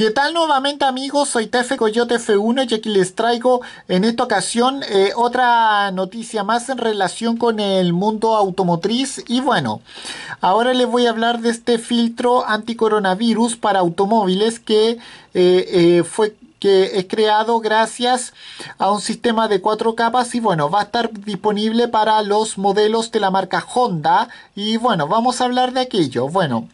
¿Qué tal nuevamente amigos? Soy Tefe Coyote F1 y aquí les traigo en esta ocasión eh, otra noticia más en relación con el mundo automotriz y bueno, ahora les voy a hablar de este filtro anticoronavirus para automóviles que eh, eh, fue que es creado gracias a un sistema de cuatro capas y bueno, va a estar disponible para los modelos de la marca Honda y bueno, vamos a hablar de aquello. Bueno,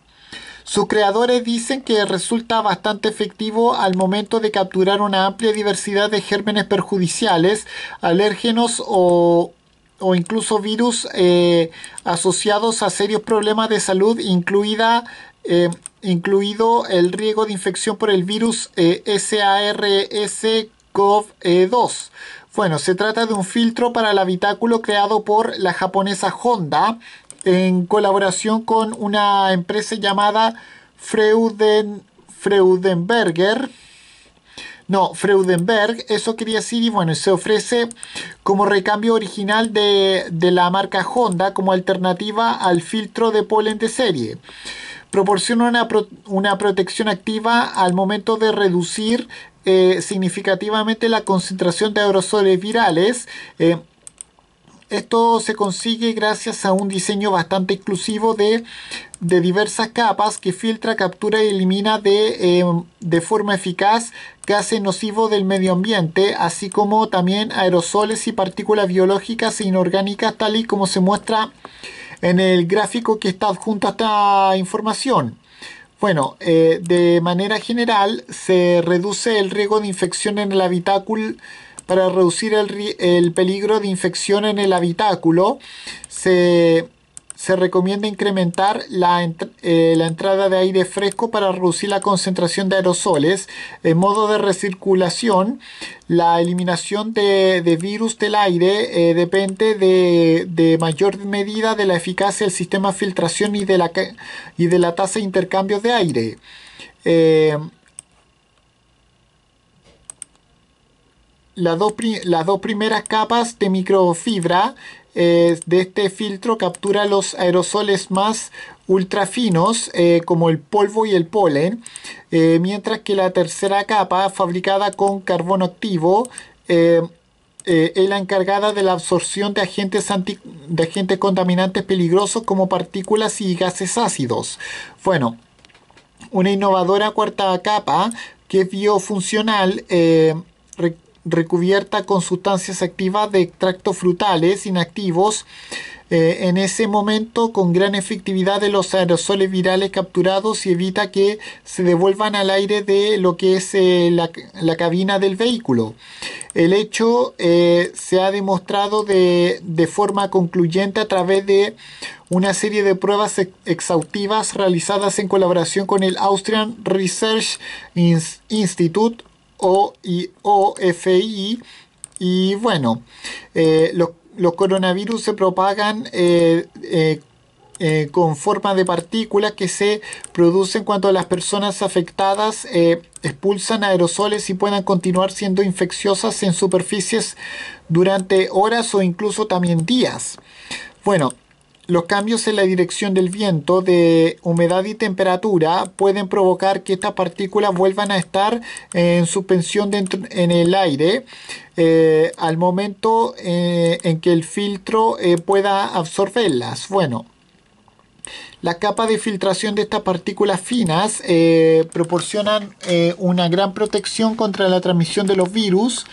sus creadores dicen que resulta bastante efectivo al momento de capturar una amplia diversidad de gérmenes perjudiciales, alérgenos o, incluso virus eh, asociados a serios problemas de salud, incluida, eh, incluido el riesgo de infección por el virus eh, SARS-CoV-2. Bueno, se trata de un filtro para el habitáculo creado por la japonesa Honda en colaboración con una empresa llamada Freuden, Freudenberger. No, Freudenberg, eso quería decir, y bueno, se ofrece como recambio original de, la marca Honda como alternativa al filtro de polen de serie. Proporciona una, protección activa al momento de reducir eh, significativamente la concentración de aerosoles virales. Eh, esto se consigue gracias a un diseño bastante exclusivo de, diversas capas que filtra, captura y elimina de, em, de forma eficaz gases nocivos del medio ambiente, así como también aerosoles y partículas biológicas e inorgánicas, tal y como se muestra en el gráfico que está adjunto a esta información. Bueno, eh, de manera general se reduce el riesgo de infección en el habitáculo para reducir el, peligro de infección en el habitáculo, se, recomienda incrementar eh, la, entrada de aire fresco para reducir la concentración de aerosoles. En modo de recirculación, la eliminación de, virus del aire eh, depende de, mayor medida de la eficacia del sistema de filtración y de la, y de la tasa de intercambio de aire. Eh, las dos, las dos primeras capas de microfibra eh, de este filtro captura los aerosoles más ultrafinos eh, como el polvo y el polen, eh, mientras que la tercera capa fabricada con carbono activo es la encargada de la absorción de agentes, de agentes contaminantes peligrosos como partículas y gases ácidos. Bueno, una innovadora cuarta capa que es biofuncional recubierta con sustancias activas de extractos frutales inactivos eh, en ese momento con gran efectividad de los aerosoles virales capturados y evita que se devuelvan al aire de lo que es eh, la, cabina del vehículo. El hecho eh, se ha demostrado de, de, forma concluyente a través de una serie de pruebas exhaustivas realizadas en colaboración con el Austrian Research Institute o y OFI. Y bueno, eh, los, coronavirus se propagan eh, eh, con forma de partículas que se producen cuando las personas afectadas expulsan aerosoles y puedan continuar siendo infecciosas en superficies durante horas o incluso también días. Bueno, los cambios en la dirección del viento, de humedad y temperatura pueden provocar que estas partículas vuelvan a estar en suspensión dentro, en el aire eh, al momento eh, en que el filtro eh, pueda absorberlas. Bueno, la capa de filtración de estas partículas finas proporcionan una gran protección contra la transmisión de los virus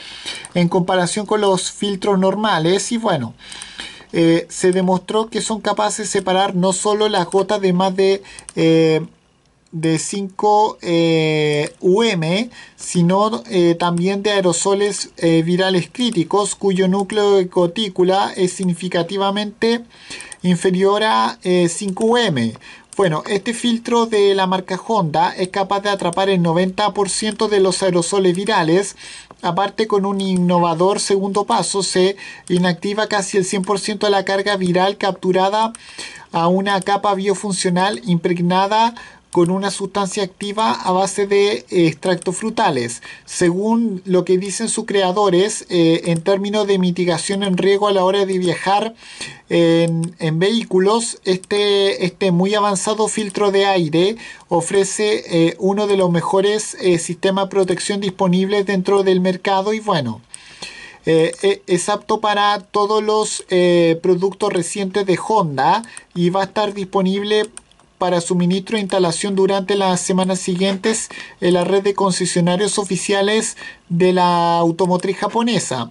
en comparación con los filtros normales y bueno, eh, se demostró que son capaces de separar no solo las gotas de más de, eh, de 5 eh, UM, sino también de aerosoles virales críticos cuyo núcleo de gotícula es significativamente inferior a 5 UM. Bueno, este filtro de la marca Honda es capaz de atrapar el 90% de los aerosoles virales Aparte con un innovador segundo paso se inactiva casi el 100% de la carga viral capturada a una capa biofuncional impregnada con una sustancia activa a base de extractos frutales. Según lo que dicen sus creadores, eh, en términos de mitigación en riesgo a la hora de viajar en, vehículos, este, este, muy avanzado filtro de aire ofrece eh, uno de los mejores eh, sistemas de protección disponibles dentro del mercado y bueno. es apto para todos los productos recientes de Honda y va a estar disponible para suministro e instalación durante las semanas siguientes en la red de concesionarios oficiales de la automotriz japonesa.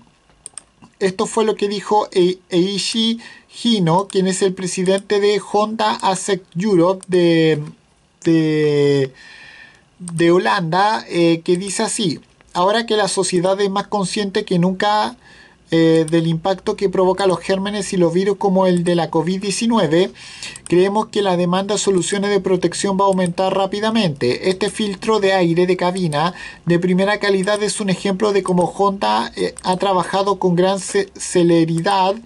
Esto fue lo que dijo e-, Eishi Hino, quien es el presidente de Honda ASEC Europe de, de, Holanda, eh, que dice así, ahora que la sociedad es más consciente que nunca eh, del impacto que provoca los gérmenes y los virus como el de la COVID-19, creemos que la demanda de soluciones de protección va a aumentar rápidamente. Este filtro de aire de cabina de primera calidad es un ejemplo de cómo Honda eh, ha trabajado con gran celeridad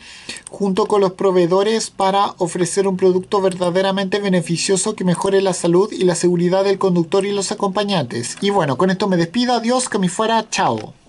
junto con los proveedores para ofrecer un producto verdaderamente beneficioso que mejore la salud y la seguridad del conductor y los acompañantes. Y bueno, con esto me despido. Adiós, que me fuera. Chao.